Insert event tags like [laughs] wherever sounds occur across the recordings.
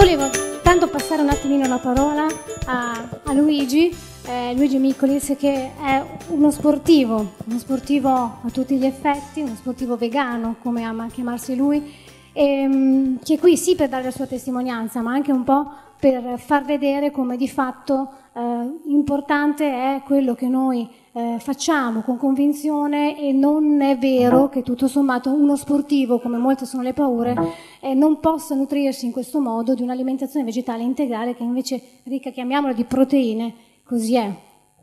volevo tanto passare un attimino la parola a, a Luigi, eh, Luigi Miccolis che è uno sportivo, uno sportivo a tutti gli effetti, uno sportivo vegano come ama chiamarsi lui, e, ehm, che è qui sì per dare la sua testimonianza ma anche un po' per far vedere come di fatto eh, importante è quello che noi eh, facciamo con convinzione e non è vero che tutto sommato uno sportivo, come molte sono le paure, eh, non possa nutrirsi in questo modo di un'alimentazione vegetale integrale che invece ricca, chiamiamola, di proteine, così è.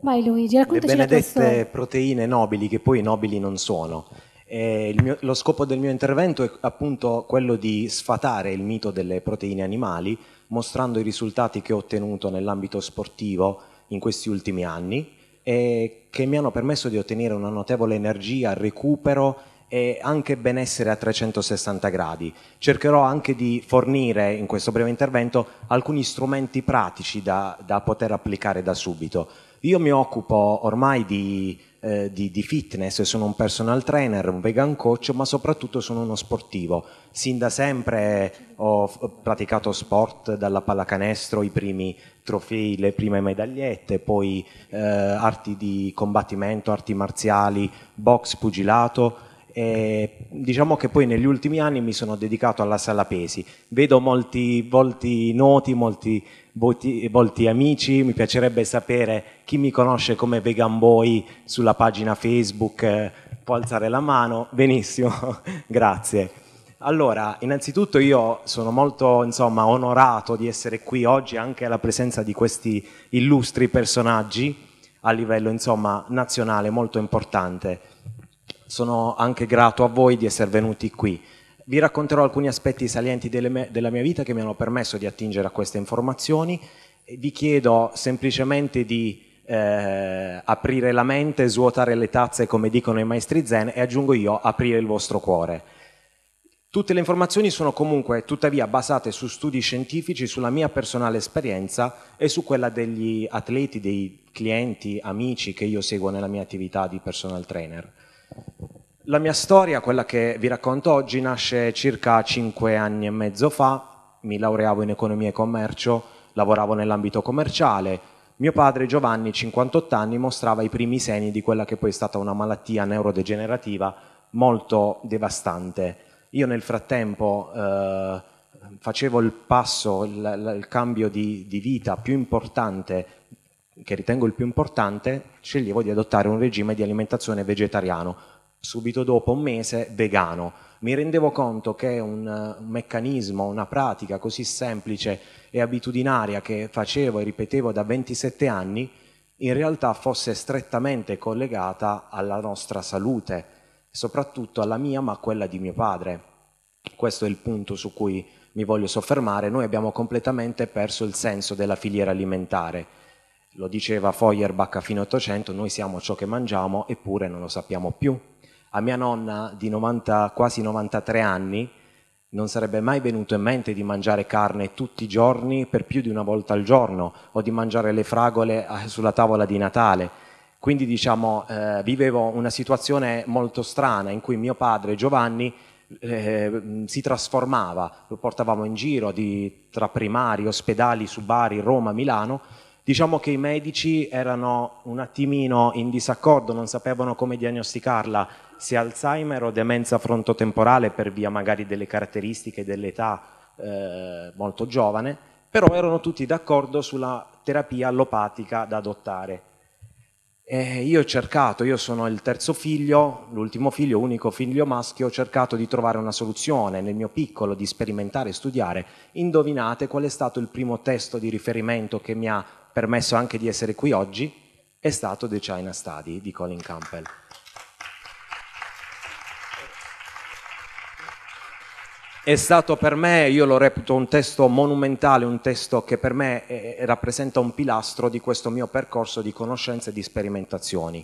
Vai Luigi, raccontaci Le benedette proteine nobili che poi nobili non sono. Mio, lo scopo del mio intervento è appunto quello di sfatare il mito delle proteine animali, mostrando i risultati che ho ottenuto nell'ambito sportivo in questi ultimi anni e che mi hanno permesso di ottenere una notevole energia, recupero e anche benessere a 360 gradi. Cercherò anche di fornire in questo breve intervento alcuni strumenti pratici da, da poter applicare da subito. Io mi occupo ormai di eh, di, di, fitness, sono un personal trainer, un vegan coach, ma soprattutto sono uno sportivo. Sin da sempre ho praticato sport, dalla pallacanestro, i primi trofei, le prime medagliette, poi eh, arti di combattimento, arti marziali, box, pugilato. E diciamo che poi negli ultimi anni mi sono dedicato alla sala pesi. Vedo molti volti noti, molti volti, volti, amici, mi piacerebbe sapere chi mi conosce come Vegan Boy sulla pagina Facebook, eh, può alzare la mano, benissimo, [laughs] grazie. Allora, innanzitutto io sono molto insomma, onorato di essere qui oggi anche alla presenza di questi illustri personaggi a livello insomma, nazionale molto importante. Sono anche grato a voi di essere venuti qui. Vi racconterò alcuni aspetti salienti me, della mia vita che mi hanno permesso di attingere a queste informazioni. Vi chiedo semplicemente di eh, aprire la mente, svuotare le tazze come dicono i maestri zen e aggiungo io aprire il vostro cuore. Tutte le informazioni sono comunque tuttavia basate su studi scientifici, sulla mia personale esperienza e su quella degli atleti, dei clienti, amici che io seguo nella mia attività di personal trainer. La mia storia, quella che vi racconto oggi, nasce circa cinque anni e mezzo fa. Mi laureavo in economia e commercio, lavoravo nell'ambito commerciale. Mio padre Giovanni, 58 anni, mostrava i primi segni di quella che poi è stata una malattia neurodegenerativa molto devastante. Io nel frattempo eh, facevo il passo, il, il cambio di, di vita più importante che ritengo il più importante, sceglievo di adottare un regime di alimentazione vegetariano subito dopo un mese vegano. Mi rendevo conto che un, un meccanismo, una pratica così semplice e abitudinaria che facevo e ripetevo da 27 anni, in realtà fosse strettamente collegata alla nostra salute, soprattutto alla mia, ma a quella di mio padre. Questo è il punto su cui mi voglio soffermare. Noi abbiamo completamente perso il senso della filiera alimentare. Lo diceva Feuerbach a fine 800, noi siamo ciò che mangiamo, eppure non lo sappiamo più a mia nonna di 90, quasi 93 anni non sarebbe mai venuto in mente di mangiare carne tutti i giorni per più di una volta al giorno o di mangiare le fragole eh, sulla tavola di Natale. Quindi diciamo, eh, vivevo una situazione molto strana in cui mio padre Giovanni eh, si trasformava, lo portavamo in giro di, tra primari, ospedali su Bari, Roma, Milano. Diciamo che i medici erano un attimino in disaccordo, non sapevano come diagnosticarla sia Alzheimer o demenza frontotemporale per via magari delle caratteristiche dell'età eh, molto giovane, però erano tutti d'accordo sulla terapia allopatica da adottare. E io ho cercato, io sono il terzo figlio, l'ultimo figlio, unico figlio maschio, ho cercato di trovare una soluzione nel mio piccolo, di sperimentare e studiare. Indovinate qual è stato il primo testo di riferimento che mi ha permesso anche di essere qui oggi? È stato The China Study di Colin Campbell. È stato per me, io lo reputo un testo monumentale, un testo che per me è, eh, rappresenta un pilastro di questo mio percorso di conoscenze e di sperimentazioni.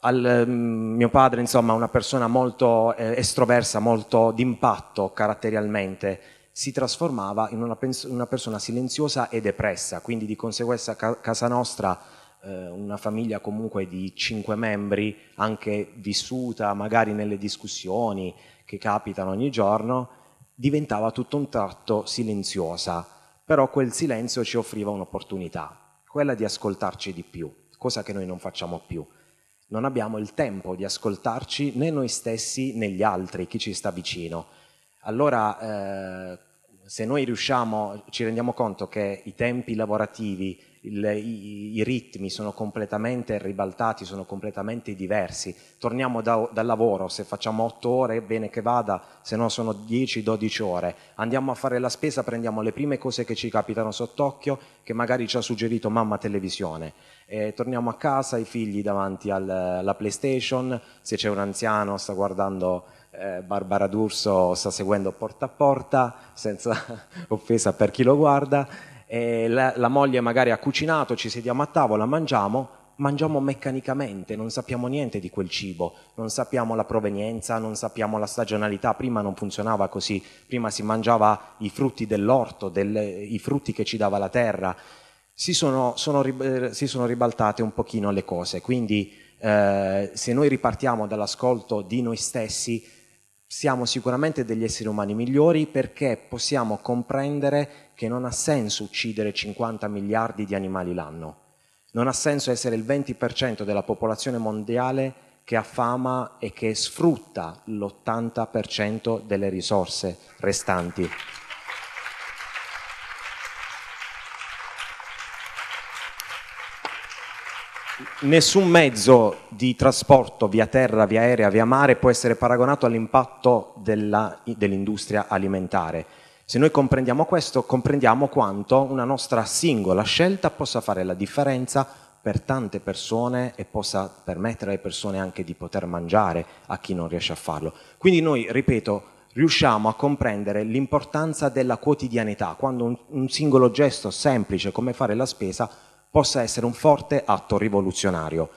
Al, mm, mio padre, insomma, una persona molto eh, estroversa, molto d'impatto caratterialmente, si trasformava in una, una, persona silenziosa e depressa, quindi di conseguenza ca casa nostra, eh, una famiglia comunque di cinque membri, anche vissuta magari nelle discussioni, che capitano ogni giorno, diventava tutto un tratto silenziosa, però quel silenzio ci offriva un'opportunità, quella di ascoltarci di più, cosa che noi non facciamo più. Non abbiamo il tempo di ascoltarci né noi stessi né gli altri, chi ci sta vicino. Allora, eh, se noi riusciamo, ci rendiamo conto che i tempi lavorativi, il, i, i, ritmi sono completamente ribaltati, sono completamente diversi. Torniamo da, dal lavoro, se facciamo 8 ore, bene che vada, se no sono 10-12 ore. Andiamo a fare la spesa, prendiamo le prime cose che ci capitano sott'occhio, che magari ci ha suggerito mamma televisione. E torniamo a casa, i figli davanti al, alla PlayStation, se c'è un anziano sta guardando eh, Barbara D'Urso sta seguendo porta a porta, senza [laughs] offesa per chi lo guarda, la, la, moglie magari ha cucinato, ci sediamo a tavola, mangiamo, mangiamo meccanicamente, non sappiamo niente di quel cibo, non sappiamo la provenienza, non sappiamo la stagionalità, prima non funzionava così, prima si mangiava i frutti dell'orto, del, i frutti che ci dava la terra, si sono, sono, eh, si sono ribaltate un pochino le cose, quindi eh, se noi ripartiamo dall'ascolto di noi stessi, siamo sicuramente degli esseri umani migliori perché possiamo comprendere che non ha senso uccidere 50 miliardi di animali l'anno. Non ha senso essere il 20% della popolazione mondiale che ha fama e che sfrutta l'80% delle risorse restanti. Nessun mezzo di trasporto via terra, via aerea, via mare può essere paragonato all'impatto dell'industria alimentare. Se noi comprendiamo questo, comprendiamo quanto una nostra singola scelta possa fare la differenza per tante persone e possa permettere alle persone anche di poter mangiare a chi non riesce a farlo. Quindi noi, ripeto, riusciamo a comprendere l'importanza della quotidianità, quando un, un singolo gesto semplice come fare la spesa possa essere un forte atto rivoluzionario.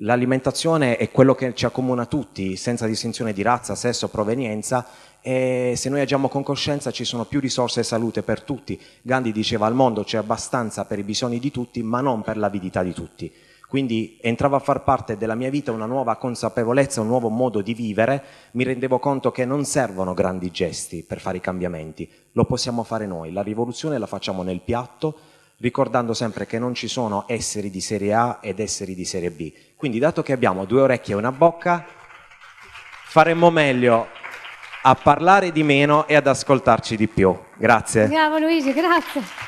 L'alimentazione è quello che ci accomuna tutti, senza distinzione di razza, sesso, provenienza, e se noi agiamo con coscienza ci sono più risorse e salute per tutti. Gandhi diceva al mondo c'è abbastanza per i bisogni di tutti, ma non per l'avidità di tutti. Quindi entrava a far parte della mia vita una nuova consapevolezza, un nuovo modo di vivere, mi rendevo conto che non servono grandi gesti per fare i cambiamenti, lo possiamo fare noi, la rivoluzione la facciamo nel piatto, ricordando sempre che non ci sono esseri di serie A ed esseri di serie B. Quindi dato che abbiamo due orecchie e una bocca, faremmo meglio a parlare di meno e ad ascoltarci di più. Grazie. Bravo Luigi, grazie.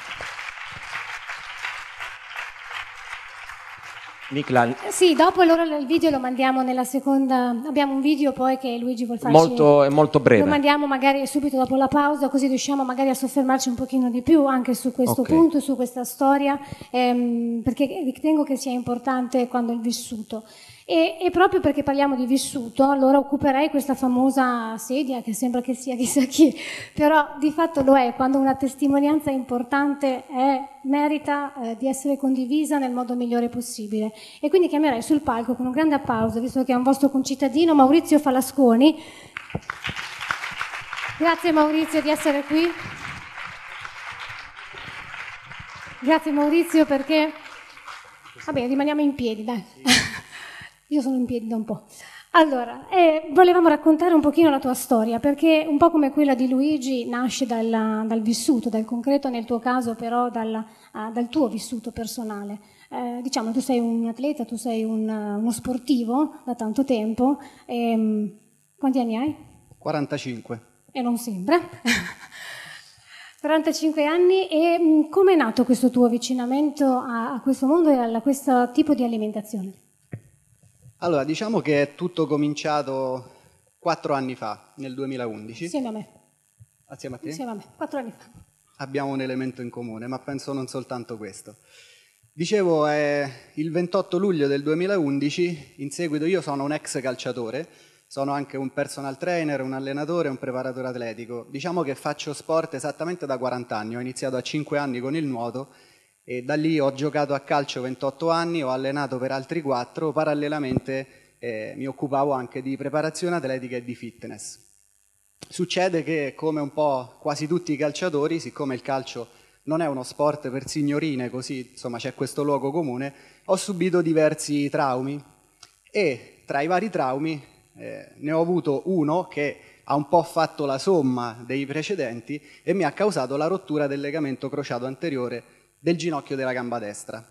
Nicla. Sì, dopo allora il video lo mandiamo nella seconda. Abbiamo un video poi che Luigi vuol farci. Molto, è molto breve. Lo mandiamo magari subito dopo la pausa, così riusciamo magari a soffermarci un pochino di più anche su questo okay. punto, su questa storia, ehm, perché ritengo che sia importante quando è vissuto. E, e, proprio perché parliamo di vissuto, allora occuperei questa famosa sedia, che sembra che sia chissà chi, però di fatto lo è, quando una testimonianza importante è, merita eh, di essere condivisa nel modo migliore possibile. E quindi chiamerei sul palco con un grande applauso, visto che è un vostro concittadino, Maurizio Falasconi. Grazie Maurizio di essere qui. Grazie Maurizio perché... Va bene, rimaniamo in piedi, dai. Io sono in piedi da un po'. Allora, eh, volevamo raccontare un pochino la tua storia, perché un po' come quella di Luigi nasce dal, dal vissuto, dal concreto nel tuo caso, però dal, uh, dal tuo vissuto personale. Eh, diciamo, tu sei un atleta, tu sei un, uno sportivo da tanto tempo. E, quanti anni hai? 45. E non sembra. [laughs] 45 anni e come è nato questo tuo avvicinamento a, a questo mondo e a questo tipo di alimentazione? Allora, diciamo che è tutto cominciato quattro anni fa, nel 2011. Insieme a me. Assieme a te? Insieme a me, quattro anni fa. Abbiamo un elemento in comune, ma penso non soltanto questo. Dicevo, è il 28 luglio del 2011, in seguito io sono un ex calciatore, sono anche un personal trainer, un allenatore, un preparatore atletico. Diciamo che faccio sport esattamente da 40 anni, ho iniziato a 5 anni con il nuoto e da lì ho giocato a calcio 28 anni, ho allenato per altri 4, parallelamente eh, mi occupavo anche di preparazione atletica e di fitness. Succede che, come un po' quasi tutti i calciatori, siccome il calcio non è uno sport per signorine, così insomma c'è questo luogo comune, ho subito diversi traumi e tra i vari traumi eh, ne ho avuto uno che ha un po' fatto la somma dei precedenti e mi ha causato la rottura del legamento crociato anteriore del ginocchio della gamba destra.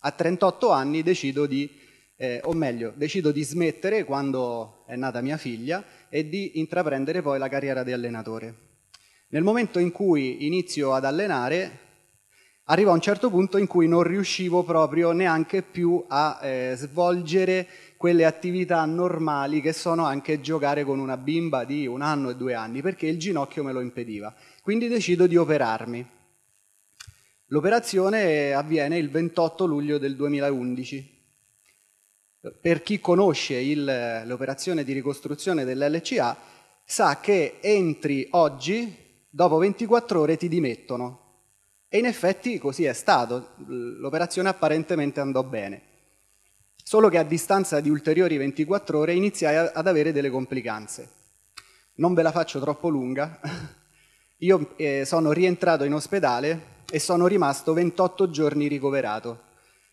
A 38 anni decido di, eh, o meglio, decido di smettere quando è nata mia figlia e di intraprendere poi la carriera di allenatore. Nel momento in cui inizio ad allenare, arriva un certo punto in cui non riuscivo proprio neanche più a eh, svolgere quelle attività normali che sono anche giocare con una bimba di un anno e due anni, perché il ginocchio me lo impediva. Quindi decido di operarmi. L'operazione avviene il 28 luglio del 2011. Per chi conosce il, l'operazione di ricostruzione dell'LCA sa che entri oggi, dopo 24 ore ti dimettono. E in effetti così è stato, l'operazione apparentemente andò bene. Solo che a distanza di ulteriori 24 ore iniziai ad avere delle complicanze. Non ve la faccio troppo lunga. [laughs] Io eh, sono rientrato in ospedale e sono rimasto 28 giorni ricoverato.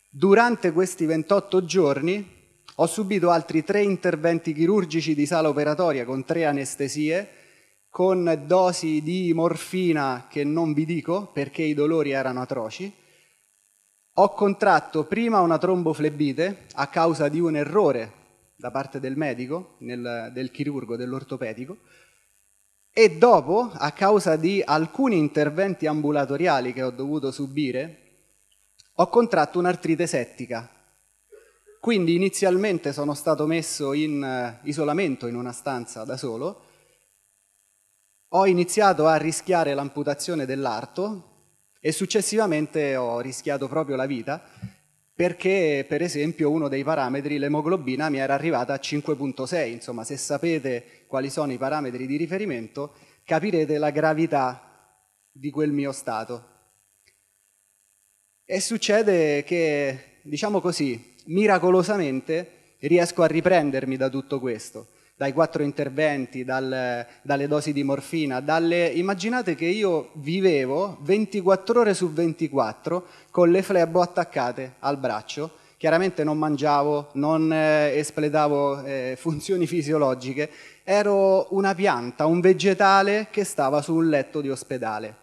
Durante questi 28 giorni ho subito altri tre interventi chirurgici di sala operatoria con tre anestesie, con dosi di morfina che non vi dico perché i dolori erano atroci ho contratto prima una tromboflebite a causa di un errore da parte del medico, nel, del chirurgo, dell'ortopedico, e dopo, a causa di alcuni interventi ambulatoriali che ho dovuto subire, ho contratto un'artrite settica. Quindi inizialmente sono stato messo in uh, isolamento in una stanza da solo, ho iniziato a rischiare l'amputazione dell'arto, e successivamente ho rischiato proprio la vita perché per esempio uno dei parametri, l'emoglobina, mi era arrivata a 5.6, insomma se sapete quali sono i parametri di riferimento capirete la gravità di quel mio stato. E succede che, diciamo così, miracolosamente riesco a riprendermi da tutto questo dai quattro interventi, dal, dalle dosi di morfina, dalle... immaginate che io vivevo 24 ore su 24 con le flebo attaccate al braccio, chiaramente non mangiavo, non eh, espletavo eh, [laughs] funzioni fisiologiche, ero una pianta, un vegetale che stava su un letto di ospedale.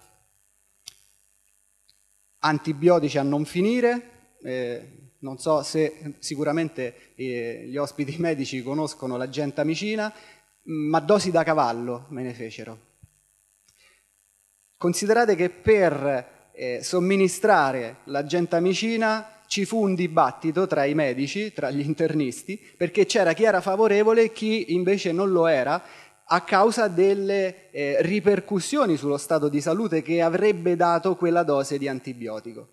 Antibiotici a non finire, eh, non so se sicuramente eh, gli ospiti [laughs] medici conoscono la gentamicina, ma dosi da cavallo me ne fecero. Considerate che per eh, somministrare la gentamicina ci fu un dibattito tra i medici, tra gli internisti, perché c'era chi era favorevole e chi invece non lo era, a causa delle eh, ripercussioni sullo stato di salute che avrebbe dato quella dose di antibiotico.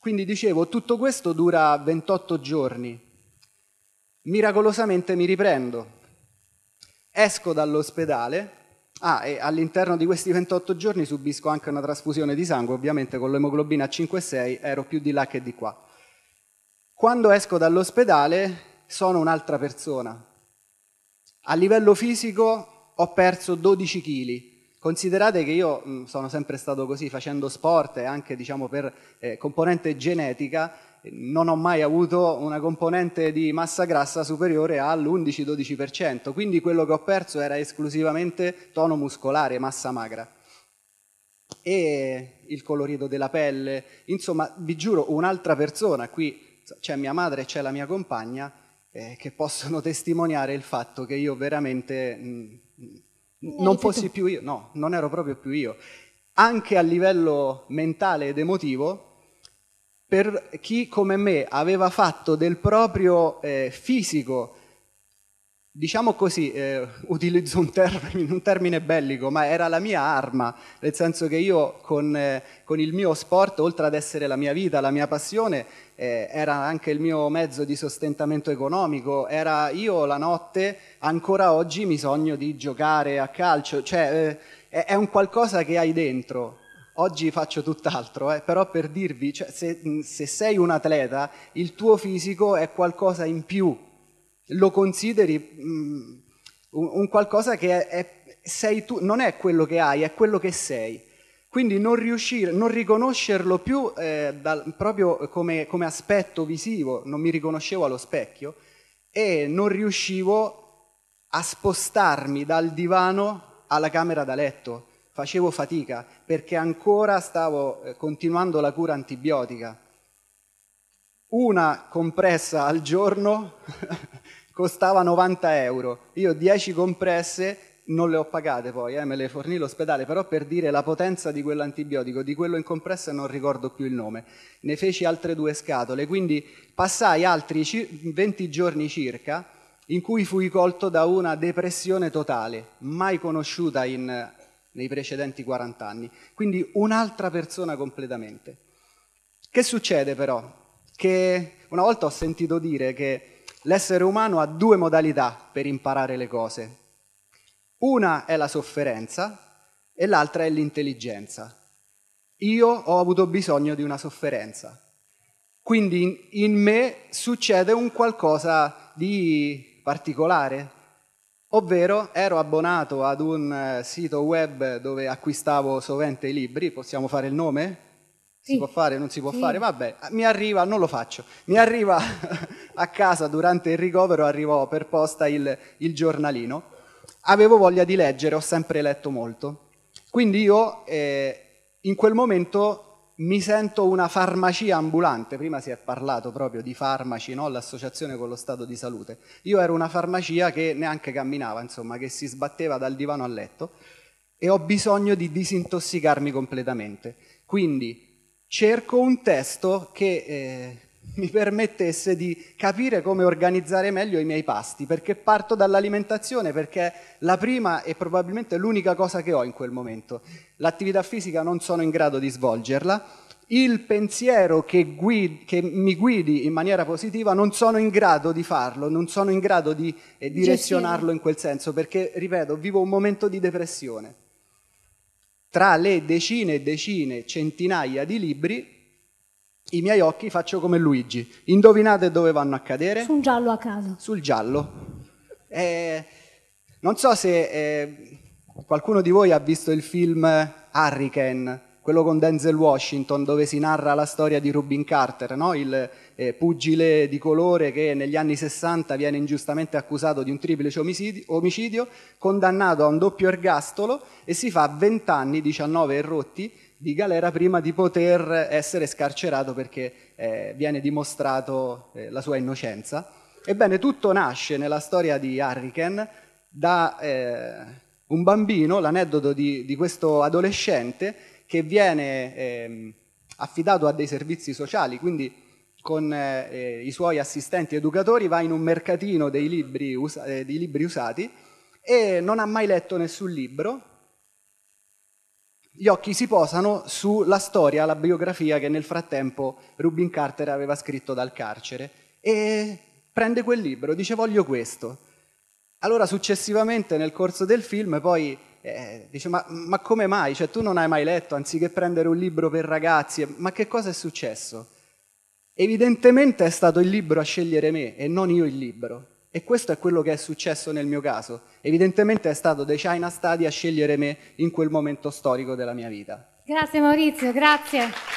Quindi dicevo, tutto questo dura 28 giorni. Miracolosamente mi riprendo. Esco dall'ospedale. Ah, e all'interno di questi 28 giorni subisco anche una trasfusione di sangue, ovviamente con l'emoglobina 5,6 ero più di là che di qua. Quando esco dall'ospedale sono un'altra persona. A livello fisico ho perso 12 kg Considerate che io mh, sono sempre stato così, facendo sport e anche diciamo, per eh, componente genetica, non ho mai avuto una componente di massa grassa superiore all'11-12%, quindi quello che ho perso era esclusivamente tono muscolare, massa magra. E il colorito della pelle, insomma, vi giuro, un'altra persona, qui c'è mia madre e c'è la mia compagna, eh, che possono testimoniare il fatto che io veramente... Mh, non fossi più io, no, non ero proprio più io. Anche a livello mentale ed emotivo, per chi come me aveva fatto del proprio eh, fisico, diciamo così, eh, utilizzo un termine, un termine, bellico, ma era la mia arma, nel senso che io con, eh, con il mio sport, oltre ad essere la mia vita, la mia passione, eh, era anche il mio mezzo di sostentamento economico, era io la notte, ancora oggi mi sogno di giocare a calcio, cioè eh, è un qualcosa che hai dentro. Oggi faccio tutt'altro, eh, però per dirvi, cioè, se, se sei un atleta, il tuo fisico è qualcosa in più, lo consideri mm, un, qualcosa che è, sei tu, non è quello che hai, è quello che sei. Quindi non riuscire, non riconoscerlo più eh, dal, proprio come, come aspetto visivo, non mi riconoscevo allo specchio e non riuscivo a spostarmi dal divano alla camera da letto. Facevo fatica perché ancora stavo eh, continuando la cura antibiotica. Una compressa al giorno [laughs] costava 90 euro. Io 10 compresse non le ho pagate poi, eh, me le fornì l'ospedale, però per dire la potenza di quell'antibiotico, di quello in compressa non ricordo più il nome. Ne feci altre due scatole, quindi passai altri 20 giorni circa in cui fui colto da una depressione totale, mai conosciuta in, nei precedenti 40 anni. Quindi un'altra persona completamente. Che succede però? Che una volta ho sentito dire che l'essere umano ha due modalità per imparare le cose una è la sofferenza e l'altra è l'intelligenza. Io ho avuto bisogno di una sofferenza. Quindi in, me succede un qualcosa di particolare, ovvero ero abbonato ad un eh, sito web dove acquistavo sovente i libri, possiamo fare il nome? Si sì. può fare, non si può sì. fare? Vabbè, mi arriva, non lo faccio, mi arriva [laughs] a casa durante il ricovero, arrivò per posta il, il giornalino avevo voglia di leggere, ho sempre letto molto. Quindi io eh, in quel momento mi sento una farmacia ambulante, prima si è parlato proprio di farmaci, no? l'associazione con lo stato di salute. Io ero una farmacia che neanche camminava, insomma, che si sbatteva dal divano al letto e ho bisogno di disintossicarmi completamente. Quindi cerco un testo che eh, mi permettesse di capire come organizzare meglio i miei pasti, perché parto dall'alimentazione, perché la prima è probabilmente l'unica cosa che ho in quel momento. L'attività fisica non sono in grado di svolgerla, il pensiero che, guidi, che mi guidi in maniera positiva non sono in grado di farlo, non sono in grado di eh, direzionarlo in quel senso, perché, ripeto, vivo un momento di depressione. Tra le decine e decine, centinaia di libri, i miei occhi faccio come Luigi. Indovinate dove vanno a cadere? Su un giallo a caso. Sul giallo. Eh, non so se eh, qualcuno di voi ha visto il film Hurricane, quello con Denzel Washington, dove si narra la storia di Rubin Carter, no? il eh, pugile di colore che negli anni 60 viene ingiustamente accusato di un triplice omicidio, omicidio condannato a un doppio ergastolo e si fa 20 anni, 19 e rotti, di galera prima di poter essere scarcerato perché eh, viene dimostrato eh, la sua innocenza. Ebbene, tutto nasce nella storia di Hurricane da eh, un bambino, l'aneddoto di, di, questo adolescente che viene ehm, affidato a dei servizi sociali, quindi con eh, i suoi assistenti educatori va in un mercatino dei libri, usa- eh, dei libri usati e non ha mai letto nessun libro, gli occhi si posano sulla storia, la biografia che nel frattempo Rubin Carter aveva scritto dal carcere e prende quel libro, dice voglio questo. Allora successivamente nel corso del film poi eh, dice ma, ma, come mai? Cioè tu non hai mai letto anziché prendere un libro per ragazzi, ma che cosa è successo? Evidentemente è stato il libro a scegliere me e non io il libro. E questo è quello che è successo nel mio caso. Evidentemente è stato The China Study a scegliere me in quel momento storico della mia vita. Grazie Maurizio, grazie.